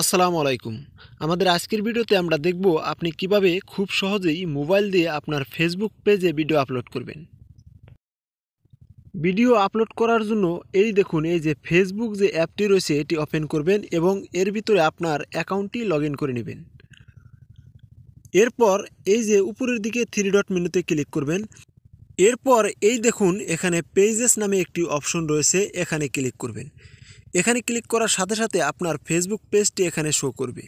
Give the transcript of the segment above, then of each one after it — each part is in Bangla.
আসসালামু আলাইকুম। আমাদের আজকের ভিডিওতে আমরা দেখব আপনি কীভাবে খুব সহজেই মোবাইল দিয়ে আপনার ফেসবুক পেজে ভিডিও আপলোড করবেন। ভিডিও আপলোড করার জন্য এই দেখুন, এই যে ফেসবুক যে অ্যাপটি রয়েছে, এটি ওপেন করবেন এবং এর ভিতরে আপনার অ্যাকাউন্টটি লগ করে নেবেন। এরপর এই যে উপরের দিকে থ্রি ডট মেনুতে ক্লিক করবেন। এরপর এই দেখুন, এখানে পেজেস নামে একটি অপশন রয়েছে, এখানে ক্লিক করবেন। এখানে ক্লিক করার সাথে সাথে আপনার ফেসবুক পেজটি এখানে শো করবে।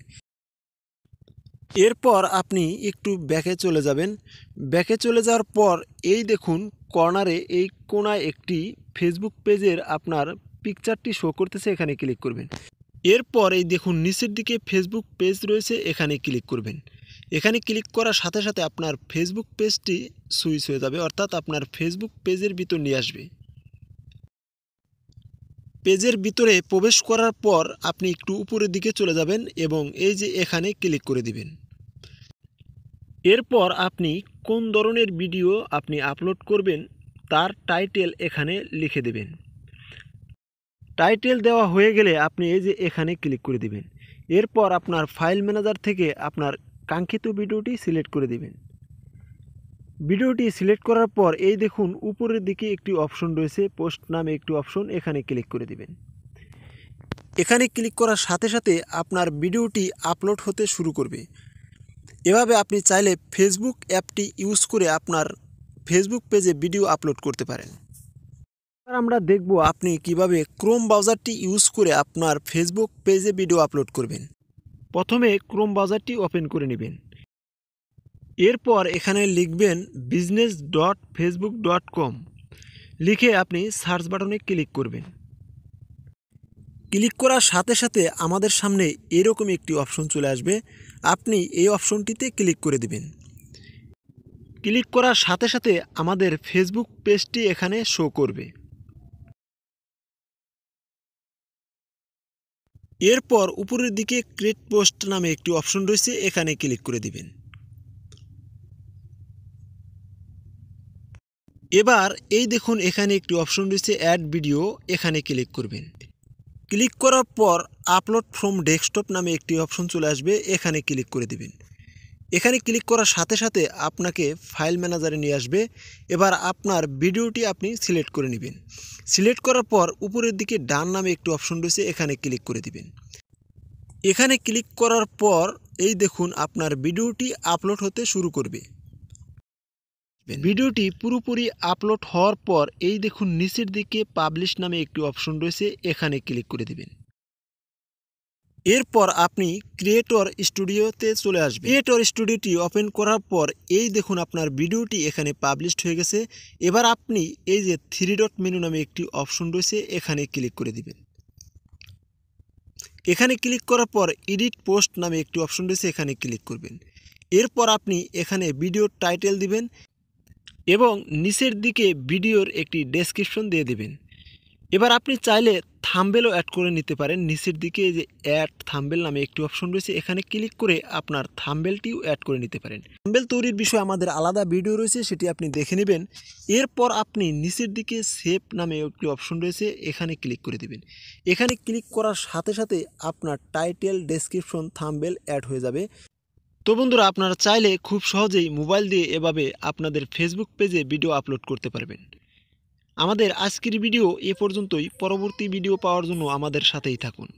এরপর আপনি একটু ব্যাকে চলে যাবেন। ব্যাকে চলে যাওয়ার পর এই দেখুন কর্নারে এই কোনায় একটি ফেসবুক পেজের আপনার পিকচারটি শো করতেছে, এখানে ক্লিক করবেন। এরপর এই দেখুন নিচের দিকে ফেসবুক পেজ রয়েছে, এখানে ক্লিক করবেন। এখানে ক্লিক করার সাথে সাথে আপনার ফেসবুক পেজটি সুইচ হয়ে যাবে, অর্থাৎ আপনার ফেসবুক পেজের ভিতর নিয়ে আসবে। পেজের ভিতরে প্রবেশ করার পর আপনি একটু উপরের দিকে চলে যাবেন এবং এই যে এখানে ক্লিক করে দিবেন। এরপর আপনি কোন ধরনের ভিডিও আপনি আপলোড করবেন তার টাইটেল এখানে লিখে দেবেন। টাইটেল দেওয়া হয়ে গেলে আপনি এই যে এখানে ক্লিক করে দিবেন। এরপর আপনার ফাইল ম্যানেজার থেকে আপনার কাঙ্ক্ষিত ভিডিওটি সিলেক্ট করে দিবেন। ভিডিওটি সিলেক্ট করার পর এই দেখুন, উপরের দিকে একটি অপশন রয়েছে, পোস্ট নামে একটি অপশন, এখানে ক্লিক করে দিবেন। এখানে ক্লিক করার সাথে সাথে আপনার ভিডিওটি আপলোড হতে শুরু করবে। এভাবে আপনি চাইলে ফেসবুক অ্যাপটি ইউজ করে আপনার ফেসবুক পেজে ভিডিও আপলোড করতে পারেন। আমরা দেখব আপনি কীভাবে ক্রোম ব্রাউজারটি ইউজ করে আপনার ফেসবুক পেজে ভিডিও আপলোড করবেন। প্রথমে ক্রোম ব্রাউজারটি ওপেন করে নেবেন। এরপর এখানে লিখবেন business dot Facebook dot com লিখে আপনি সার্চ বাটনে ক্লিক করবেন। ক্লিক করার সাথে সাথে আমাদের সামনে এরকম একটি অপশন চলে আসবে। আপনি এই অপশনটিতে ক্লিক করে দিবেন। ক্লিক করার সাথে সাথে আমাদের ফেসবুক পেজটি এখানে শো করবে। এরপর উপরের দিকে ক্রিয়েট পোস্ট নামে একটি অপশন রয়েছে, এখানে ক্লিক করে দিবেন। এবার এই দেখুন এখানে একটি অপশন রয়েছে অ্যাড ভিডিও এখানে ক্লিক করবেন। ক্লিক করার পর আপলোড ফ্রম ডেস্কটপ নামে একটি অপশন চলে আসবে, এখানে ক্লিক করে দিবেন। এখানে ক্লিক করার সাথে সাথে আপনাকে ফাইল ম্যানেজারে নিয়ে আসবে। এবার আপনার ভিডিওটি আপনি সিলেক্ট করে নেবেন। সিলেক্ট করার পর উপরের দিকে ডান নামে একটি অপশন রয়েছে, এখানে ক্লিক করে দিবেন। এখানে ক্লিক করার পর এই দেখুন আপনার ভিডিওটি আপলোড হতে শুরু করবে। ভিডিওটি পুরোপুরি আপলোড হওয়ার পর এই দেখুন নিচের দিকে পাবলিশ নামে একটি অপশন রয়েছে, এখানে ক্লিক করে দিবেন। এরপর আপনি ক্রিয়েটর স্টুডিওতে চলে আসবেন। ক্রিয়েটর স্টুডিওটি ওপেন করার পর এই দেখুন আপনার ভিডিওটি এখানে পাবলিশড হয়ে গেছে। এবার আপনি এই যে থ্রি ডট মেনু নামে একটি অপশন রয়েছে, এখানে ক্লিক করে দিবেন। এখানে ক্লিক করার পর এডিট পোস্ট নামে একটি অপশন রয়েছে, এখানে ক্লিক করবেন। এরপর আপনি এখানে ভিডিওর টাইটেল দিবেন। এবং নিচের দিকে ভিডিওর একটি ডেসক্রিপশন দিয়ে দেবেন। এবার আপনি চাইলে থাম্বেলও অ্যাড করে নিতে পারেন। নিচের দিকে যে অ্যাড থাম্বেল নামে একটি অপশন রয়েছে, এখানে ক্লিক করে আপনার থাম্বেলটিও অ্যাড করে নিতে পারেন। থাম্বেল তৈরির বিষয়ে আমাদের আলাদা ভিডিও রয়েছে, সেটি আপনি দেখে নেবেন। এরপর আপনি নিচের দিকে সেভ নামে একটি অপশন রয়েছে, এখানে ক্লিক করে দেবেন। এখানে ক্লিক করার সাথে সাথে আপনার টাইটেল ডেসক্রিপশন থাম্বেল অ্যাড হয়ে যাবে। তো বন্ধুরা, আপনারা চাইলে খুব সহজেই মোবাইল দিয়ে এভাবে আপনাদের ফেসবুক পেজে ভিডিও আপলোড করতে পারবেন। আমাদের আজকের ভিডিও এ পর্যন্তই। পরবর্তী ভিডিও পাওয়ার জন্য আমাদের সাথেই থাকুন।